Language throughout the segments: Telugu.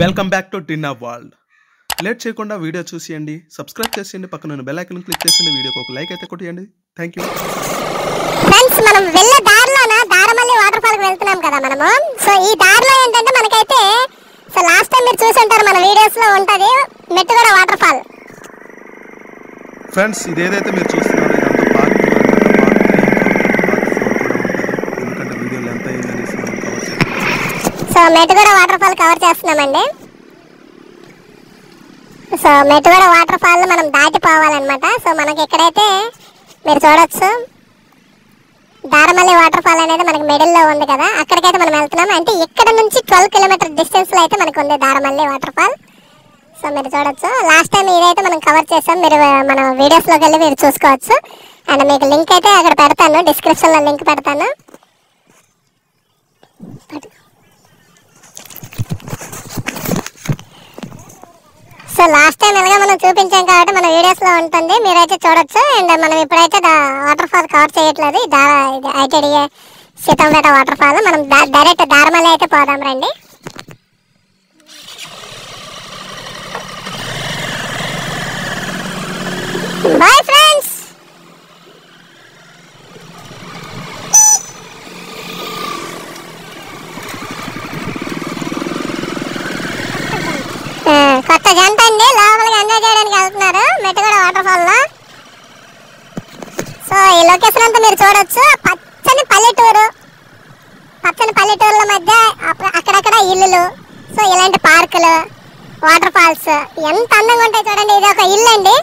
Welcome back to dinner world late చేయకుండా వీడియో చూసేయండి. సబ్స్క్రైబ్ చేసేయండి. పక్కన బెల్ ఐకన్ క్లిక్ చేసేయండి. వీడియోకి ఒక లైక్ అయితే కొట్టేయండి. థ్యాంక్ యూ ఫ్రెండ్స్ మనం వెళ్ళే దారిలోన దారమల్లి వాటర్ ఫాల్కి వెళ్తున్నాం కదా మనము. సో ఈ దారిలో ఏంటంటే మనకైతే సో లాస్ట్ టైం మీరు చూసి ఉంటారు మన వీడియోస్లో ఉంటది మెట్టుగడ వాటర్ ఫాల్ ఫ్రెండ్స్ ఇదేదైతే మీరు చూస్తున్నారో ఇదంతా పార్ట్ టూ ఎందుకంటే వీడియోలు ఎంత అయిందనేసి మనం కవర్ చేస్తాం so Mettuguda water fall cover చేస్తున్నామండి. సో మెట్టుగూడ వాటర్ ఫాల్ మనం దాటిపోవాలన్నమాట. సో మనకి ఎక్కడైతే మీరు చూడొచ్చు దారమల్లి వాటర్ ఫాల్ అనేది మనకి మిడిల్లో ఉంది కదా అక్కడికైతే మనం వెళ్తున్నాం. అంటే ఇక్కడ నుంచి ట్వెల్వ్ కిలోమీటర్ డిస్టెన్స్లో అయితే మనకు ఉంది దారమల్లి వాటర్ ఫాల్ సో మీరు చూడొచ్చు. లాస్ట్ టైం ఇదైతే మనం కవర్ చేసాం. మీరు మన వీడియోస్లోకి వెళ్ళి మీరు చూసుకోవచ్చు. అండ్ మీకు లింక్ అయితే అక్కడ పెడతాను. డిస్క్రిప్షన్లో లింక్ పెడతాను. సో లాస్ట్ టైం ఎలాగో మనం చూపించాం కాబట్టి మన వీడియోస్లో ఉంటుంది. మీరైతే చూడొచ్చు. అండ్ మనం ఇప్పుడైతే వాటర్ ఫాల్ కవర్ చేయట్లేదు. ఈ ఇది ఐటీడీఏ సీతంపేట వాటర్ ఫాల్ మనం డైరెక్ట్ దారమల్లి అయితే పోదాం రండి. బాయ్ ఫ్రెండ్స్ కొత్త జంట అండి. లోపలికి ఎంజాయ్ చేయడానికి వెళ్తున్నారు. మెట్టుగడ వాటర్ ఫాల్లో. సో ఈ లొకేషన్ అంతా మీరు చూడొచ్చు. పచ్చని పల్లెటూరు. పచ్చని పల్లెటూరుల మధ్య అక్కడక్కడ ఇల్లులు. సో ఇలాంటి పార్కులు వాటర్ ఫాల్స్ ఎంత అందంగా ఉంటాయి చూడండి. ఇది ఒక ఇల్లు అండి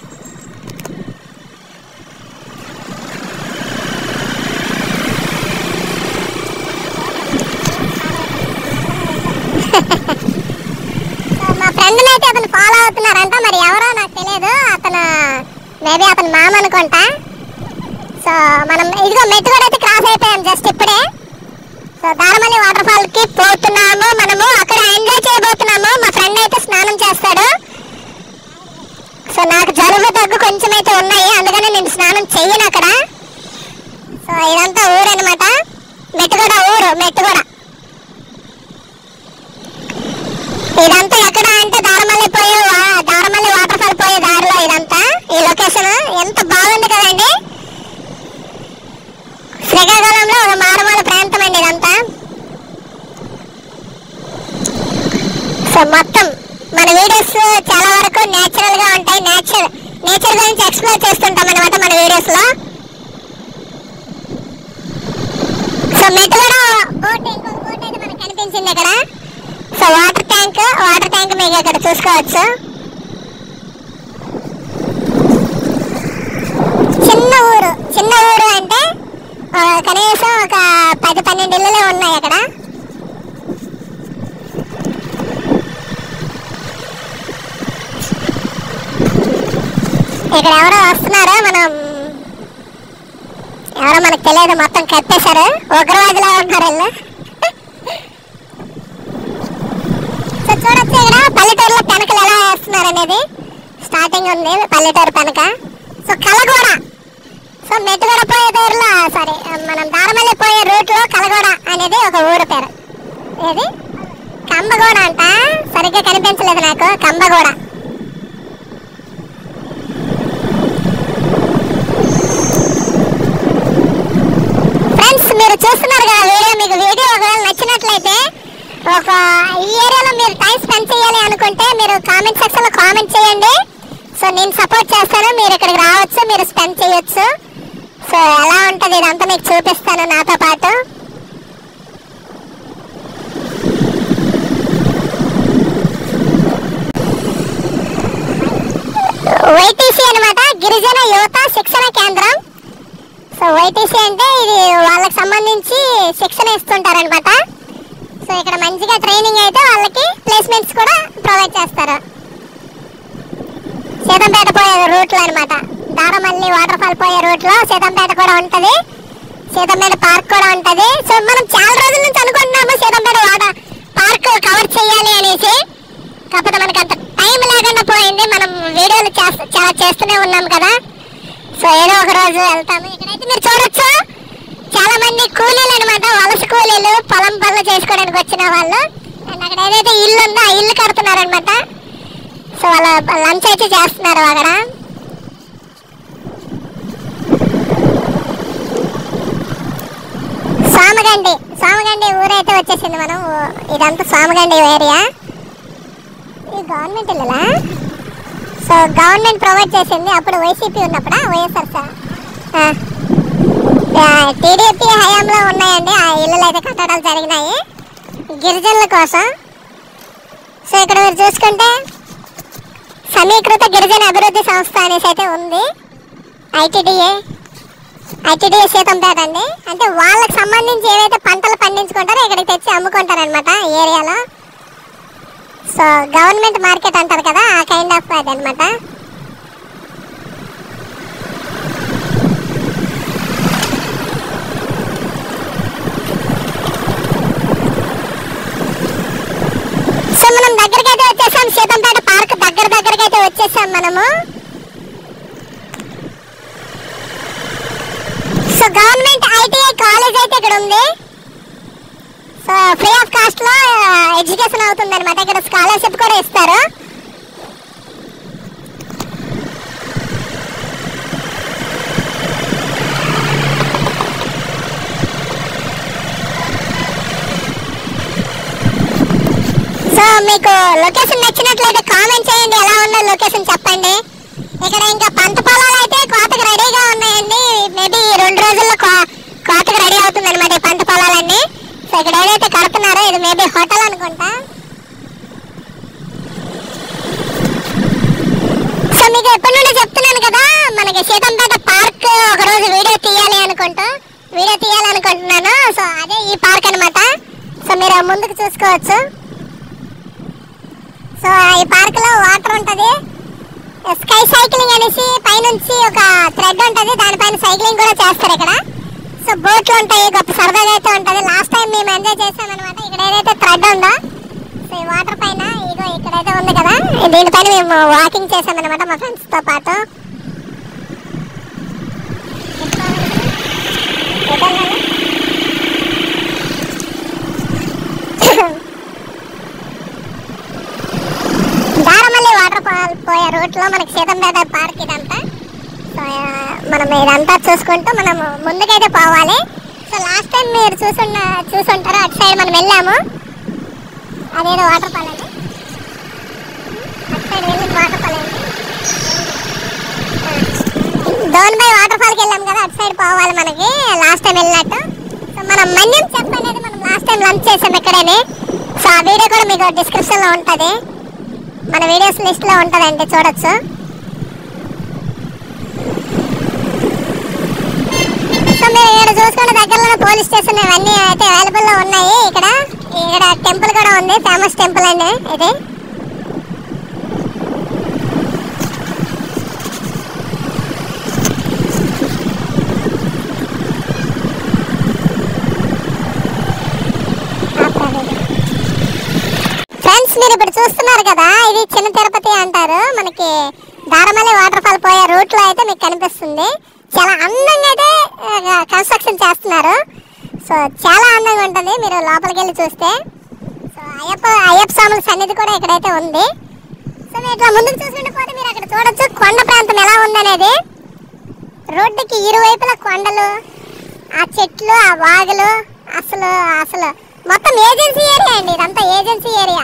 ఫాలో అవుతున్నారంట. మరి ఎవరో నాకు తెలియదు. అతను మేబీ అతను మామ అనుకుంటా. సో మనం ఇదిగో మెట్టు కూడా అయితే క్రాస్ అయిపోయాం జస్ట్ ఇప్పుడే. సో దారమల్లి వాటర్ ఫాల్కి పోతున్నాము మనము. అక్కడ ఎంజాయ్ చేయబోతున్నాము. మా ఫ్రెండ్ అయితే స్నానం చేస్తాడు. సో నాకు జలుబు దగ్గు కొంచెం అయితే ఉన్నాయి. అందుకని నేను స్నానం చెయ్యను అక్కడ. సో ఇదంతా ఊరు అనమాట మెట్టుగూడ ఊరు మెట్టుగూడ ఇదంతా ఎక్కడ అంటే దారమల్లి పోయే వా- దారమల్లి వాటర్ ఫాల్ పోయే దారిలో ఇదంతా ఈ లొకేషన్ ఎంత బాగుంది కదండి శ్రీకాకుళంలో ఒక మారుమూల ప్రాంతం అండి ఇదంతా సో మొత్తం మన వీడియోస్ చాలా వరకు నేచురల్గా ఉంటాయి నేచర్ నేచర్ గురించి ఎక్స్ప్లోర్ చేస్తుంటాం అనమాట మన వీడియోస్లో సో మెట్టుగడ బోట్ ఇంకొక బోట్ అయితే మనకు కనిపించింది ఇక్కడ so water tank water tank తీసుకోవచ్చా చిన్న ఊరు. చిన్న ఊరు అంటే కనీసం ఒక పది పన్నెండు ఇళ్ళలే ఉన్నాయి అక్కడ. ఇక్కడ ఎవరో వస్తున్నారో? మనం ఎవరో మనకు తెలియదు మొత్తం కట్టేశారు. ఉగ్రవాదిలా ఉన్నారు వీళ్ళు. సో చూడొచ్చు ఇక్కడ. పల్లెటూరులో పెనకలు ఎలా వేస్తున్నారు అనేది? స్టార్టింగ్ ఉంది పల్లెటూరు పెనక. సో కలగూడ. సో మెట్టుగూడ పోయే పేరులో సారీ మనం దారమల్లి పోయే రూట్లో కలగూడ అనేది ఒక ఊరు పేరు. ఏది? కంబగూడ అంట? సరిగ్గా కనిపించలేదు నాకు కంబగూడ. ఫ్రెండ్స్ మీరు చూస్తున్నారు కదా వీడియో మీకు వీడియో ఒకవేళ నచ్చినట్లయితే ఒక ఈ ఏరియాలో మీరు టైం స్పెండ్ చేయాలి అనుకుంటే మీరు కామెంట్ సెక్షన్లో కామెంట్ చేయండి. సో నేను సపోర్ట్ చేస్తాను. మీరు ఇక్కడికి రావచ్చు మీరు స్పెండ్ చేయొచ్చు. సో ఎలా ఉంటుంది ఇదంతా మీకు చూపిస్తాను నాతో పాటు. వైటీసీ అనమాట గిరిజన యువత శిక్షణ కేంద్రం. సో వైటీసీ అంటే ఇది వాళ్ళకి సంబంధించి శిక్షణ ఇస్తుంటారనమాట సో ఇక్కడ మంచిగా ట్రైనింగ్ అయితే వాళ్ళకి ప్లేస్మెంట్స్ కూడా ప్రొవైడ్ చేస్తారు. సీతంపేట పోయే రూట్లో అనమాట దారమల్లి వాటర్ ఫాల్ పోయే రూట్లో సీతంపేట కూడా ఉంటుంది. సీతంపేట పార్క్ కూడా ఉంటుంది. సో మనం చాలా రోజుల నుంచి అనుకుంటున్నాము సీతంపేట వాటర్ పార్క్ కవర్ చేయాలి అనేసి. కాకపోతే మనకు అంత టైం లేకుండా పోయింది. మనం వీడియోలు చేస్త చాలా చేస్తూనే ఉన్నాం కదా. సో ఏదో ఒక రోజు వెళ్తాము. ఇక్కడైతే మీరు చూడొచ్చు చాలా మంది కూలీలు అనమాట వలస కూలీలు పొలం పనులు చేసుకోవడానికి వచ్చిన వాళ్ళు. అండ్ అక్కడ ఏదైతే ఇల్లు ఉందో ఆ ఇల్లు కడుతున్నారనమాట సో వాళ్ళ లంచ్ అయితే చేస్తున్నారు అక్కడ. సోమగండి. సోమగండి ఊరైతే వచ్చేసింది మనం. ఇదంతా సోమగండి ఏరియా. ఇది గవర్నమెంట్ ఇల్లులా? సో గవర్నమెంట్ ప్రొవైడ్ చేసింది అప్పుడు వైసీపీ ఉన్నప్పుడా? వైఎస్ఆర్ సార్ టీడీపీ హయాంలో ఉన్నాయండి. ఆ ఇళ్ళు అయితే కట్టడాలు జరిగినాయి. గిరిజనుల కోసం. సో ఇక్కడ మీరు చూసుకుంటే సమీకృత గిరిజన అభివృద్ధి సంస్థ అనేసి అయితే ఉంది. ఐటీడీఏ. ఐటీడీఏ సీతంపేట అండి అంటే వాళ్ళకి సంబంధించి ఏవైతే పంటలు పండించుకుంటారో ఇక్కడికి తెచ్చి అమ్ముకుంటారనమాట ఏరియాలో. సో గవర్నమెంట్ మార్కెట్ అంటారు కదా ఆ కైండ్ ఆఫ్ అది అనమాట సో మనం దగ్గరికి అయితే సీతంపేట పార్క్ దగ్గర దగ్గరకి అయితే వచ్చేసాం మనము. సో గవర్నమెంట్ ఐటీఐ కాలేజ్ అయితే ఇక్కడ ఉంది. సో ఫ్రీ ఆఫ్ కాస్ట్లో ఎడ్యుకేషన్ అవుతుంది అనమాట ఇక్కడ స్కాలర్షిప్ కూడా ఇస్తారు. సో మీకు లొకేషన్ నచ్చినట్లయితే కామెంట్ చేయండి. ఎలా ఉందో లొకేషన్ చెప్పండి. ఇక్కడ ఇంకా పంట పొలాలు అయితే కోతకు రెడీగా ఉన్నాయండి. మేబీ రెండు రోజుల్లో కోతకు రెడీ అవుతుంది అనమాట ఈ పంట పొలాలన్నీ. సో ఇక్కడ ఏదైతే కడుతున్నారో ఇది మేబీ హోటల్ అనుకుంటా. సో మీకు ఎప్పటి నుండి చెప్తున్నాను కదా మనకి సీతంపేట పార్క్ ఒక రోజు వీడియో తీయాలి అనుకుంటూ వీడియో తీయాలనుకుంటున్నాను. సో అదే ఈ పార్క్ అనమాట సో మీరు ముందుకు చూసుకోవచ్చు. సో ఈ పార్క్లో వాటర్ ఉంటది. స్కై సైక్లింగ్ అనేసి పైనుంచి ఒక థ్రెడ్ ఉంటది. దానిపైన సైక్లింగ్ కూడా చేస్తారు ఇక్కడ. సో బోట్లు ఉంటాయి. గొప్ప సరదాగా అయితే ఉంటది. లాస్ట్ టైం మేము ఎంజాయ్ చేసాం అనమాట ఇక్కడ ఏదైతే థ్రెడ్ ఉందో సో ఈ వాటర్ పైన ఇగో ఇక్కడైతే ఉంది కదా. దీనిపైన మేము వాకింగ్ చేసాం అనమాట మా ఫ్రెండ్స్తో పాటు. పోయే రూట్లో మనకి మనకి సీతంపేట పార్క్ ఇదంతా. సో మనం ఇదంతా చూసుకుంటూ మనం ముందుకైతే పోవాలి. సో లాస్ట్ టైం మీరు చూసున్న చూసుంటారు అటు సైడ్ మనం వెళ్ళాము. అదేదో వాటర్ ఫాల్ అండి. అటు సైడ్ వెళ్ళింది వాటర్ ఫాల్ అండి. డోన్ బై వాటర్ ఫాల్కి వెళ్ళాము కదా అటు సైడ్ పోవాలి మనకి లాస్ట్ టైం వెళ్ళినట్టు. సో మనం మన్యం చెప్పనేది మనం లాస్ట్ టైం లంచ్ చేసాం ఇక్కడనే సో ఆ వీడియో కూడా మీకు డిస్క్రిప్షన్లో ఉంటుంది. మన వీడియోస్ లిస్ట్లో ఉంటుందండి చూడొచ్చు. సో మీరు ఇక్కడ చూసుకుంటే దగ్గరలో పోలీస్ స్టేషన్ ఇవన్నీ అయితే అవైలబుల్లో ఉన్నాయి. ఇక్కడ ఇక్కడ టెంపుల్ కూడా ఉంది ఫేమస్ టెంపుల్ అండి ఇది. ఫ్రెండ్స్ మీరు ఇప్పుడు చూస్తున్నారు కదా ఇది చిన్న తిరుపతి అంటారు. మనకి దారమల్లి వాటర్ ఫాల్ పోయే రూట్లో అయితే మీకు కనిపిస్తుంది. చాలా అందంగా అయితే కన్స్ట్రక్షన్ చేస్తున్నారు. సో చాలా అందంగా ఉంటుంది. మీరు లోపలికి వెళ్ళి చూస్తే. సో అయ్యప్ప అయ్యప్ప స్వాముల సన్నిధి కూడా ఇక్కడైతే ఉంది. సో మీరు ఇట్లా ముందుకు చూసుకుంటూ పోతే మీరు అక్కడ చూడొచ్చు కొండ ప్రాంతం ఎలా ఉందనేది. రోడ్డుకి ఇరువైపులా కొండలు ఆ చెట్లు ఆ వాగులు అసలు అసలు మొత్తం ఏజెన్సీ ఏరియా అండి. ఇదంతా ఏజెన్సీ ఏరియా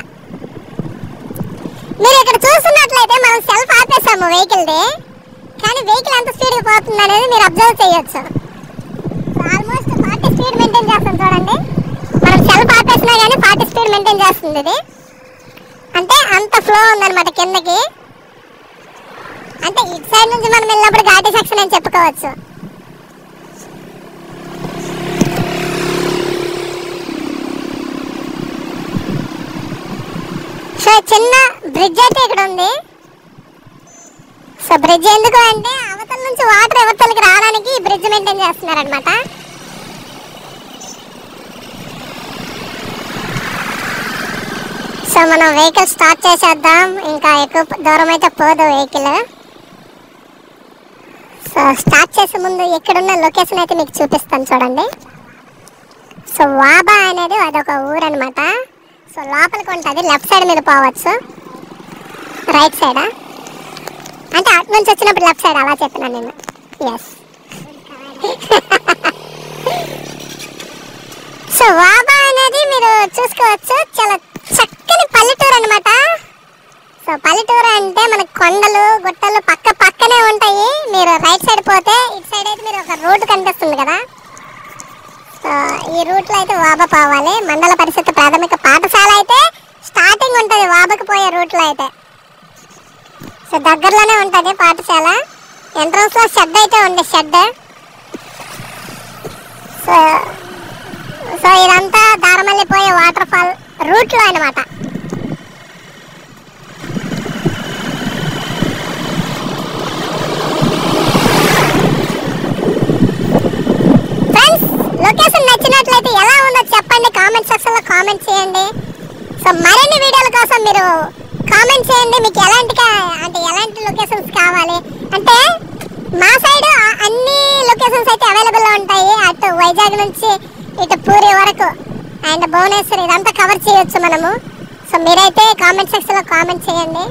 మీరు ఇక్కడ చూస్తున్నట్లయితే మనం సెల్ఫ్ ఆపేసాము వెహికల్ది కానీ వెహికల్ ఎంత స్పీడ్గా పోతుంది అనేది మీరు అబ్జర్వ్ చేయొచ్చు. ఆల్మోస్ట్ ఫార్టీ స్పీడ్ మెయింటైన్ చేస్తాం చూడండి. మనం సెల్ఫ్ ఆపేసినా కానీ ఫార్టీ స్పీడ్ మెయింటైన్ చేస్తుంది ఇది. అంటే అంత ఫ్లో ఉందన్నమాట కిందకి. అంటే ఇటు సైడ్ నుంచి మనం వెళ్ళినప్పుడు ఘాటీ సెక్షన్ అని చెప్పుకోవచ్చు. సో చిన్న బ్రిడ్జ్ అయితే ఇక్కడ ఉంది. సో బ్రిడ్జ్ ఎందుకు అంటే అవతల నుంచి వాటర్ అవతలకి రావడానికి ఈ బ్రిడ్జ్ మెయింటైన్ చేస్తున్నారనమాట సో మనం వెహికల్ స్టార్ట్ చేసేద్దాం. ఇంకా ఎక్కువ దూరం అయితే పోదు వెహికల్ సో స్టార్ట్ చేసే ముందు ఎక్కడున్న లొకేషన్ అయితే మీకు చూపిస్తాను చూడండి. సో వాబా అనేది అదొక ఊరు అనమాట సో లోపలికి ఉంటుంది లెఫ్ట్ సైడ్ మీద పోవచ్చు. రైట్ సైడా? అంటే అటు నుంచి వచ్చినప్పుడు లెఫ్ట్ సైడ్ అలా చెప్పినా నేను. ఎస్ సో వాబా అనేది మీరు చూసుకోవచ్చు. చాలా చక్కని పల్లెటూరు అనమాట సో పల్లెటూరు అంటే మనకు కొండలు గుట్టలు పక్క పక్కనే ఉంటాయి. మీరు రైట్ సైడ్ పోతే ఇటు సైడ్ అయితే మీరు ఒక రోడ్డు కనిపిస్తుంది కదా. ఈ రూట్లో అయితే వాబ పోవాలి. మండల పరిషత్ ప్రాథమిక పాఠశాల అయితే స్టార్టింగ్ ఉంటుంది వాబకి పోయే రూట్లో అయితే. సో దగ్గరలోనే ఉంటుంది పాఠశాల. ఎంట్రన్స్లో షెడ్ అయితే ఉంది షెడ్ సో సో ఇదంతా దారమల్లి పోయే వాటర్ ఫాల్ రూట్ అనమాట ఫ్రెండ్స్ లొకేషన్ నచ్చినట్లయితే ఎలా ఉందో చెప్పండి కామెంట్ సెక్షన్లో కామెంట్ చేయండి. సో మరిన్ని వీడియోల కోసం మీరు కామెంట్ చేయండి. మీకు ఎలాంటి కా- అంటే ఎలాంటి లొకేషన్స్ కావాలి? అంటే మా సైడ్ అన్ని లొకేషన్స్ అయితే అవైలబుల్ ఉంటాయి. అటు వైజాగ్ నుంచి ఇటు పూరి వరకు అండ్ భువనేశ్వర్ ఇదంతా కవర్ చేయొచ్చు మనము. సో మీరైతే కామెంట్ సెక్షన్లో కామెంట్ చేయండి.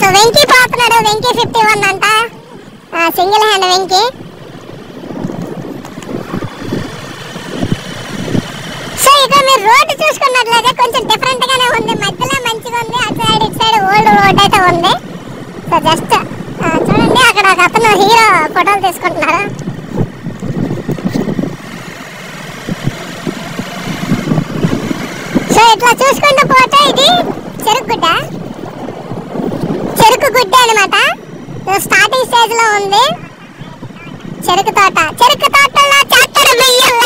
సో వెంకీ పోతున్నాడు వెంకీ ఫిఫ్టీ వన్ అంట సింగిల్ హ్యాండ్ వెంకీ సో ఇక్కడ మీరు రోడ్డు చూసుకున్నట్లయితే కొంచెం డిఫరెంట్ గానే ఉంది. మధ్యలో మంచిగా ఉంది అటు సైడ్ ఇటు సైడ్ ఓల్డ్ రోడ్ అయితే ఉంది. సో జస్ట్ uh, చూడండి అక్కడ ఒక అతను హీరో ఫోటోలు తీసుకుంటున్నారు? సో ఇట్లా చూసుకుంటూ పోతే ఇది చెరుకు గుడ్డ. చెరుకు గుడ్డ అనమాట స్టార్టింగ్ స్టేజ్లో ఉంది. చెరుకు తోట. చెరుకు తోటలో చేస్తారు బియ్యం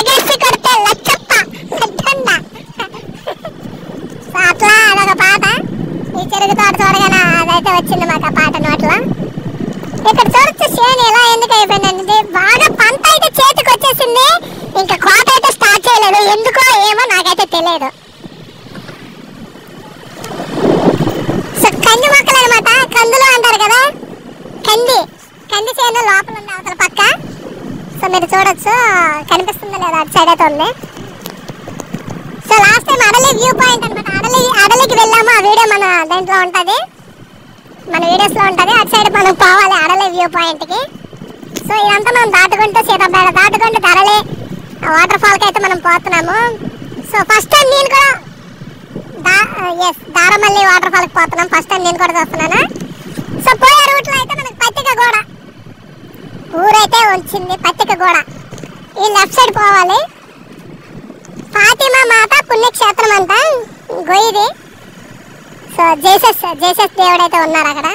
ఈ తోట చూడగానే అదైతే వచ్చింది మాకు ఆ పాట నోట్లో. ఇక్కడ చూడొచ్చు చేను ఎలా ఎందుకు అయిపోయిందంటే బాగా పంట అయితే చేతికి వచ్చేసింది ఇంకా కోట అయితే స్టార్ట్ చేయలేదు. ఎందుకో ఏమో నాకైతే తెలియదు. సో కంది మొక్కలు అనమాట కందులు అంటారు కదా? కంది. కంది చేను లోపల ఉంది అవతల పక్క. సో మీరు చూడొచ్చు. కనిపిస్తుంది లేదా? అటు సైడ్ అయితే ఉంది. So last time Adali view point అనమాట అడలి అడలికి వెళ్ళాము? ఆ వీడియో మన దాంట్లో ఉంటుంది. మన వీడియోస్లో ఉంటుంది. అటు సైడ్ మనం పోవాలి అడలి వ్యూ పాయింట్కి సో ఇదంతా మనం దాటుకుంటూ సీతాపేట దాటుకుంటూ ధరలి వాటర్ ఫాల్కి అయితే మనం పోతున్నాము. సో ఫస్ట్ టైం నేను కూడా దా ఎస్ దారమల్లి వాటర్ ఫాల్కి పోతున్నాం. ఫస్ట్ టైం నేను కూడా చూస్తున్నాను. సో పోయే రూట్లో అయితే మనకి పత్తిక గోడ. ఊరైతే వచ్చింది పత్తిక గోడ. ఈ లెఫ్ట్ సైడ్ పోవాలి. ఫాతిమా మాత పుణ్యక్షేత్రం అంట గొయ్యిది. సో జేసస్ జేసస్ దేవుడు అయితే ఉన్నారు అక్కడ.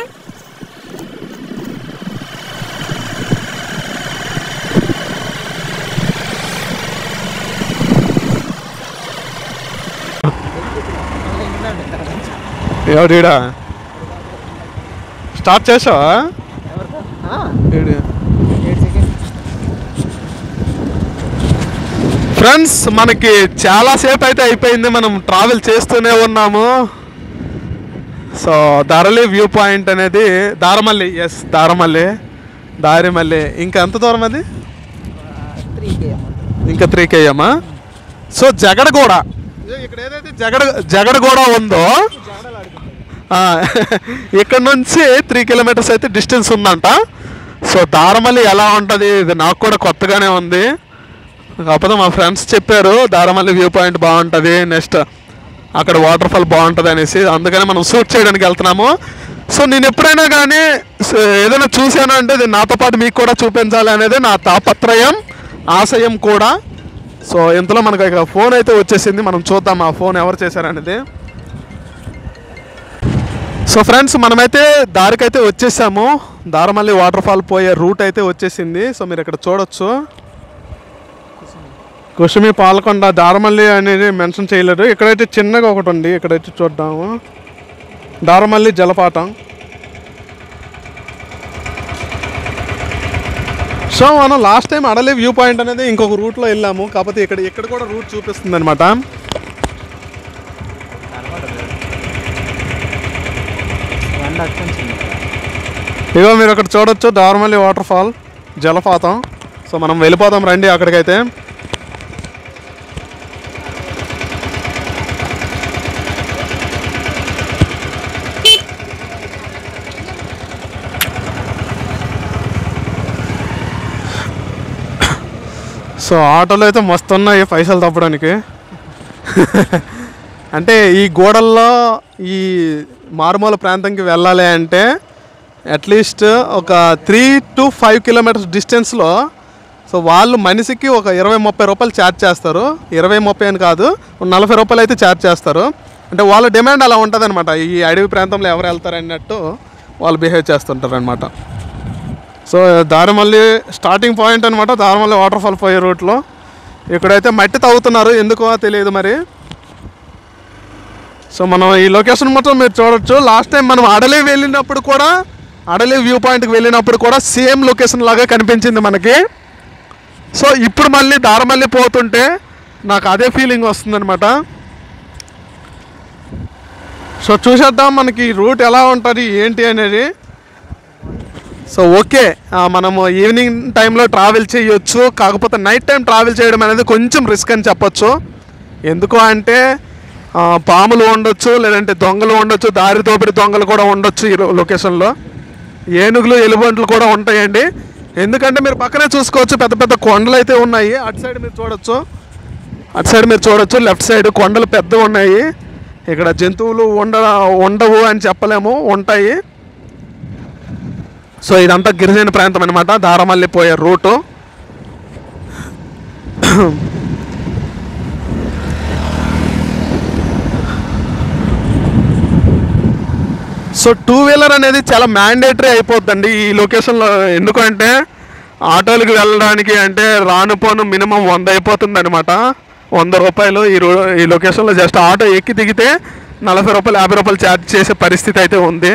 స్టార్ట్ చేసావా? ఫ్రెండ్స్ మనకి చాలా సేపు అయితే అయిపోయింది. మనం ట్రావెల్ చేస్తూనే ఉన్నాము. సో ధరలి వ్యూ పాయింట్ అనేది దారమల్లి. ఎస్ దారమల్లి. దారిమల్లి. ఇంకా ఎంత దూరం అది? ఇంకా త్రీ కేయమ్మా సో జగడగూడ. ఇక్కడ ఏదైతే జగడ జగడగూడ ఉందో ఇక్కడ నుంచి త్రీ కిలోమీటర్స్ అయితే డిస్టెన్స్ ఉందంట. సో దారమల్లి ఎలా ఉంటుంది? ఇది నాకు కూడా కొత్తగానే ఉంది. కాకపోతే మా ఫ్రెండ్స్ చెప్పారు దారమల్లి వ్యూ పాయింట్ బాగుంటుంది నెక్స్ట్ అక్కడ వాటర్ ఫాల్ బాగుంటుంది అనేసి. అందుకని మనం షూట్ చేయడానికి వెళ్తున్నాము. సో నేను ఎప్పుడైనా కానీ ఏదైనా చూశాను అంటే నాతో పాటు మీకు కూడా చూపించాలి అనేది నా తాపత్రయం ఆశయం కూడా. సో ఇంతలో మనకు ఇక ఫోన్ అయితే వచ్చేసింది. మనం చూద్దాం ఆ ఫోన్ ఎవరు చేశారనేది సో ఫ్రెండ్స్ మనమైతే దారికైతే వచ్చేసాము. దారమల్లి వాటర్ ఫాల్ పోయే రూట్ అయితే వచ్చేసింది. సో మీరు ఇక్కడ చూడొచ్చు. కుసుమి పాలకొండ దారమల్లి అనేది మెన్షన్ చేయలేదు. ఇక్కడైతే చిన్నగా ఒకటి ఉంది. ఇక్కడైతే చూద్దాము. దారమల్లి జలపాతం. సో మనం last time Adali view point అనేది ఇంకొక రూట్లో వెళ్ళాము. కాకపోతే ఇక్కడ ఇక్కడ కూడా రూట్ చూపిస్తుంది అనమాట ఇగో మీరు అక్కడ చూడొచ్చు. దారమల్లి వాటర్ ఫాల్ జలపాతం. సో మనం వెళ్ళిపోదాం రండి అక్కడికైతే. సో ఆటోలు అయితే మస్తు ఉన్నాయి పైసలు తప్పడానికి. అంటే ఈ గోడల్లో ఈ మారుమూల ప్రాంతంకి వెళ్ళాలి అంటే అట్లీస్ట్ ఒక త్రీ టు ఫైవ్ కిలోమీటర్స్ డిస్టెన్స్లో సో వాళ్ళు మనిషికి ఒక ఇరవై ముప్పై రూపాయలు ఛార్జ్ చేస్తారు. ఇరవై ముప్పై అని కాదు నలభై రూపాయలు అయితే ఛార్జ్ చేస్తారు. అంటే వాళ్ళ డిమాండ్ అలా ఉంటుంది ఈ అడవి ప్రాంతంలో ఎవరు వెళ్తారు అన్నట్టు వాళ్ళు బిహేవ్ చేస్తుంటారు అనమాట సో దారిమల్లి స్టార్టింగ్ పాయింట్ అనమాట దారిమల్లి వాటర్ ఫాల్ పోయే రూట్లో ఇక్కడైతే మట్టి తవ్వుతున్నారు. ఎందుకో తెలియదు మరి. సో మనం ఈ లొకేషన్ మొత్తం మీరు చూడొచ్చు. లాస్ట్ టైం మనం అడలి వెళ్ళినప్పుడు కూడా అడలి వ్యూ పాయింట్కి వెళ్ళినప్పుడు కూడా సేమ్ లొకేషన్ లాగా కనిపించింది మనకి. సో ఇప్పుడు మళ్ళీ దారమల్లి పోతుంటే నాకు అదే ఫీలింగ్ వస్తుందన్నమాట. సో చూసేద్దాం మనకి రూట్ ఎలా ఉంటుంది ఏంటి అనేది. So okay. మనము ఈవినింగ్ టైంలో ట్రావెల్ చేయొచ్చు. కాకపోతే నైట్ టైం ట్రావెల్ చేయడం అనేది కొంచెం రిస్క్ అని చెప్పొచ్చు. ఎందుకు అంటే పాములు ఉండొచ్చు లేదంటే దొంగలు ఉండొచ్చు దారి దోపిడి దొంగలు కూడా ఉండొచ్చు ఈ లొకేషన్లో. ఏనుగులు ఎలుబంట్లు కూడా ఉంటాయండి. ఎందుకంటే మీరు పక్కనే చూసుకోవచ్చు పెద్ద పెద్ద కొండలు అయితే ఉన్నాయి. అటు సైడ్ మీరు చూడొచ్చు. అటు సైడ్ మీరు చూడొచ్చు లెఫ్ట్ సైడ్ కొండలు పెద్ద ఉన్నాయి. ఇక్కడ జంతువులు ఉండ ఉండవు అని చెప్పలేము ఉంటాయి. సో ఇదంతా గిరిజన ప్రాంతం అనమాట దారమల్లి పోయే రూటు. సో టూ వీలర్ అనేది చాలా మ్యాండేటరీ అయిపోద్దండి ఈ లొకేషన్లో ఎందుకంటే ఆటోలకు వెళ్ళడానికి అంటే రాను పోను మినిమం వంద అయిపోతుంది అనమాట వంద రూపాయలు ఈ ఈ లొకేషన్లో జస్ట్ ఆటో ఎక్కి దిగితే నలభై రూపాయలు యాభై రూపాయలు ఛార్జ్ చేసే పరిస్థితి అయితే ఉంది.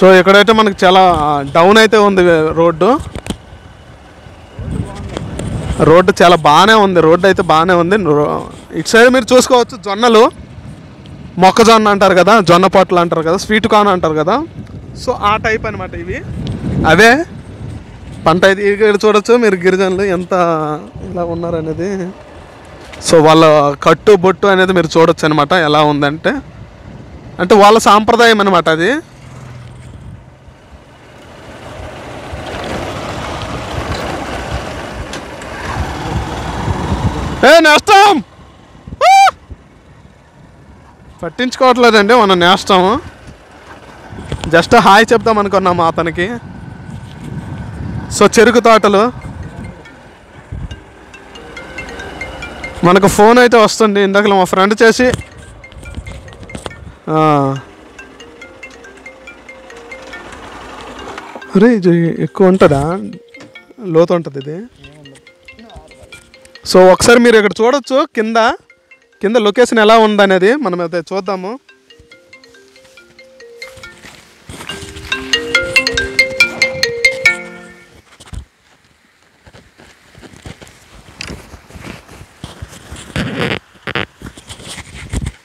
సో ఇక్కడైతే మనకు చాలా డౌన్ అయితే ఉంది రోడ్డు. రోడ్డు చాలా బాగానే ఉంది రోడ్డు అయితే బాగానే ఉంది. రో- ఇటు సైడ్ మీరు చూసుకోవచ్చు జొన్నలు. మొక్కజొన్న అంటారు కదా జొన్న పొట్లు అంటారు కదా స్వీట్ కార్న్ అంటారు కదా. సో ఆ టైప్ అనమాట ఇవి. అవే. పంట అయితే ఇక్కడ చూడొచ్చు మీరు గిరిజనులు ఎంత ఇలా ఉన్నారనేది. సో వాళ్ళ కట్టు బొట్టు అనేది మీరు చూడొచ్చు అనమాట ఎలా ఉందంటే. అంటే వాళ్ళ సాంప్రదాయం అనమాట అది. ఏ నేస్తాం! పట్టించుకోవట్లేదండి మనం నేస్తాము. జస్ట్ హాయ్ చెప్దాం అనుకున్నాము అతనికి. సో చెరుకు తోటలు. మనకు ఫోన్ అయితే వస్తుంది ఇందాక మా ఫ్రెండ్ చేసి. అరే ఇది ఎక్కువ ఉంటుందా? లోతు ఉంటుంది ఇది. సో ఒకసారి మీరు ఇక్కడ చూడొచ్చు కింద కింద లొకేషన్ ఎలా ఉందనేది మనం అయితే చూద్దాము.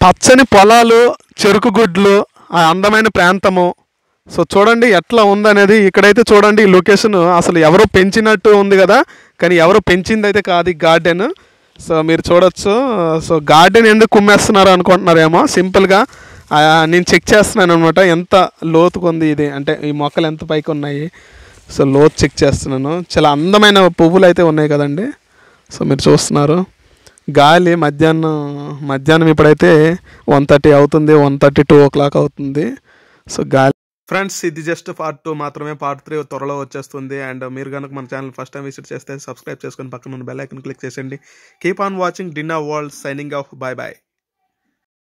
పచ్చని పొలాలు చెరుకు గుడ్లు ఆ అందమైన ప్రాంతము. సో చూడండి ఎట్లా ఉందనేది ఇక్కడైతే చూడండి ఈ లొకేషన్ అసలు ఎవరో పెంచినట్టు ఉంది కదా కానీ ఎవరో పెంచింది అయితే కాదు గార్డెన్. సో మీరు చూడొచ్చు. సో గార్డెన్ ఎందుకు కుమ్మేస్తున్నారు అనుకుంటున్నారేమో సింపుల్గా నేను చెక్ చేస్తున్నాను అనమాట ఎంత లోతుకు ఉంది ఇది? అంటే ఈ మొక్కలు ఎంత పైకి ఉన్నాయి? సో లోతు చెక్ చేస్తున్నాను. చాలా అందమైన పువ్వులు అయితే ఉన్నాయి కదండి. సో మీరు చూస్తున్నారు. గాలి మధ్యాహ్నం మధ్యాహ్నం ఇప్పుడైతే వన్ థర్టీ అవుతుంది one thirty two o'clock అవుతుంది. సో గాలి ఫ్రెండ్స్ ఇది జస్ట్ పార్ట్ టూ మాత్రమే పార్ట్ త్రీ త్వరలో వచ్చేస్తుంది. అండ్ మీరు కనుక మన ఛానల్ ఫస్ట్ టైం విజిట్ చేస్తే సబ్స్క్రైబ్ చేసుకొని పక్కన ఉన్న బెల్ ఐకన్ క్లిక్ చేసేయండి. Keep on watching dinner world signing off bye bye